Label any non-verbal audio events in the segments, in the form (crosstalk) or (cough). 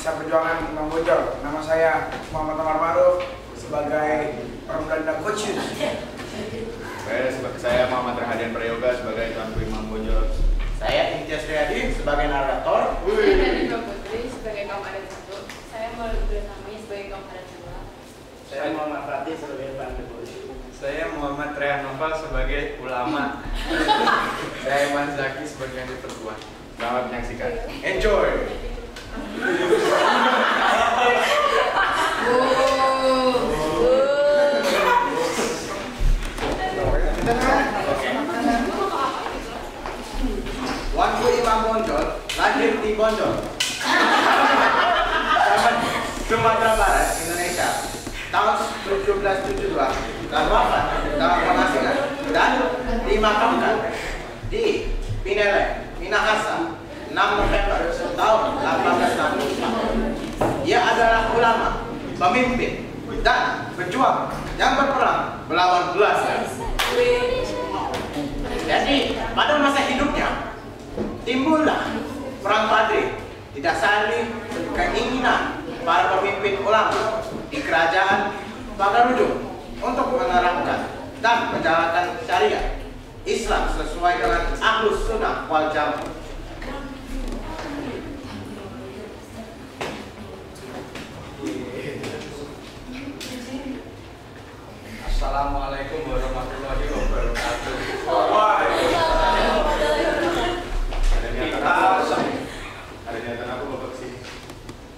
Indonesia Perjuangan Imam Bojol. Nama saya Muhammad Amar Maruf sebagai Perumdanda Coach. Saya sebagai saya Muhammad Rahadian Prayoga sebagai tuan Imam Bojol. Saya Imtiaz Riyadi sebagai narator. Saya Putri sebagai kaum adat satu. Saya Maulid Nami sebagai kaum dua. Saya Muhammad Fatih sebagai pandegori. Saya Muhammad Rehan Novel sebagai ulama. (laughs) saya Iman Zaki sebagai yang diperkuat. Selamat menyaksikan. Enjoy! (laughs) Bonjol. (laughs) Sumatera Barat, Indonesia. Tahun 1772 dan wafat dalam pengasingan dan dimakamkan di Pineleng, Minahasa, 6 November tahun 1864. Ia adalah ulama, pemimpin, dan pejuang yang berperang melawan Belanda. Jadi, pada masa hidupnya, timbullah perang Padri didasari keinginan para pemimpin ulama di kerajaan Pagarujung untuk menerapkan dan menjalankan syariat Islam sesuai dengan ahlus sunnah wal jamaah. Assalamualaikum warahmatullahi wabarakatuh. Ada niatan apa? Ada niatan apa Bapak sih?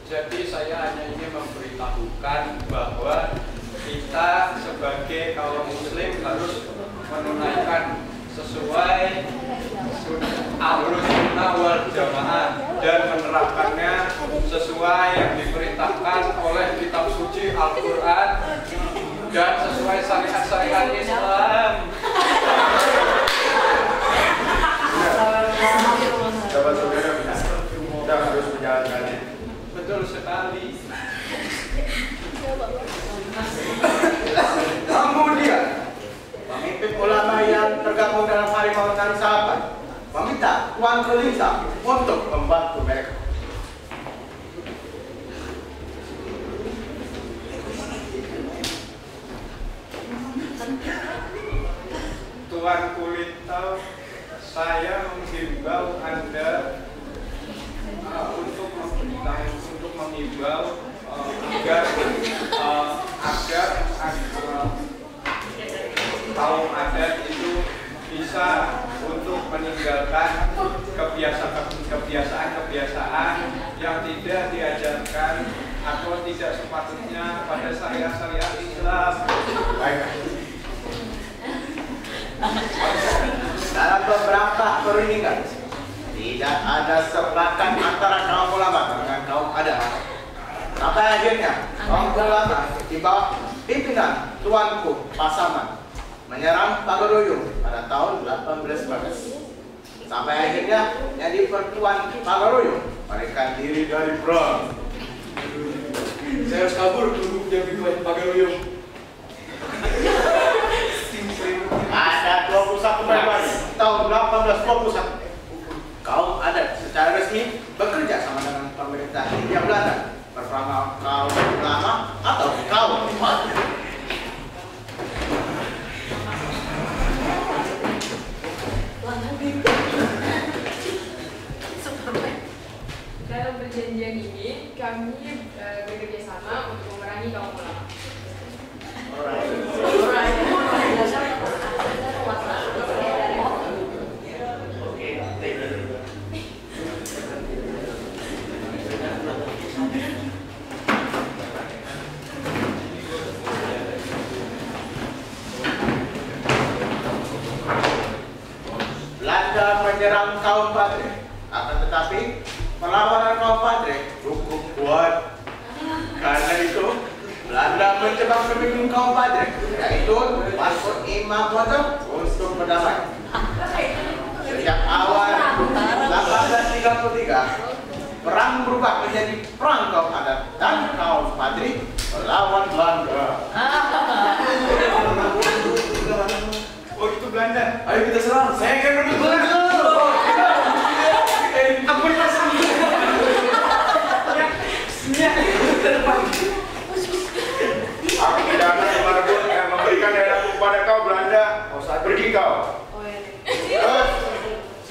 Jadi saya hanya ingin memberitahukan bahwa kita sebagai kaum muslim harus menunaikan sesuai alur sunnah wal jamaah dan menerapkannya sesuai yang diperintahkan oleh kitab suci Al-Quran dan sesuai syariat-syariat Islam. Betul sekali. Kemudian, pemimpin ulama yang tergabung dalam harimau dan sahabat meminta Tuan Kelinsa untuk membantu mereka. Tuan Kulitau, saya menghimbau Anda uh, untuk menghimbau untuk uh, agar uh, agar kaum adat itu bisa untuk meninggalkan kebiasaan-kebiasaan-kebiasaan yang tidak diajarkan atau tidak sepatutnya pada syariat-syariat Islam. Baik. Dalam beberapa perundingan, tidak ada sepakat antara kaum ulama dengan kaum adat. Sampai akhirnya, kaum ulama di bawah pimpinan Tuanku Pasaman menyerang Pagaruyung pada tahun 1812. Sampai akhirnya yang di Pertuan Pagaruyung mereka diri dari perang. Saya harus kabur dulu yang di Pagaruyung. Ada 21 Februari tahun 1821. Kaum adat secara resmi bekerja sama dengan pemerintah Hindia Belanda bersama kaum ulama atau kaum umat. Dalam perjanjian ini, kami eh, bekerja sama untuk memerangi kaum ulama. Belanda menyerang kaum Padre, akan tetapi perlawanan kaum Padre cukup kuat. Karena itu, Belanda mencoba pemimpin kaum Padre, yaitu Paskut Imam Bojong untuk berdamai. Sejak awal 1833, perang berubah menjadi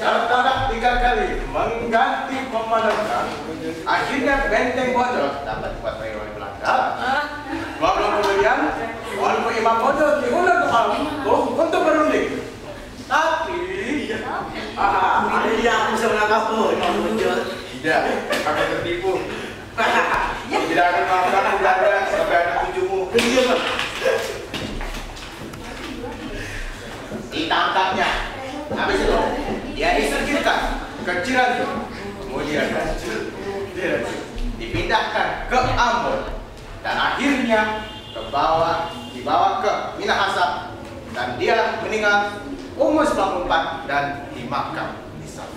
Jarak tiga kali mengganti pemandangan, akhirnya benteng bocor dapat dikuasai oleh Belanda. Dua bulan kemudian, Olmo Imam Bocor diundang ke Maluku untuk berunding. Tapi, ah, ini aku bisa menangkapmu, Imam Bocor. Tidak, kamu tertipu. Tidak akan melakukan ke Ambon dan akhirnya ke bawah dibawa ke Minahasa dan dia meninggal umur 94 dan dimakam di sana.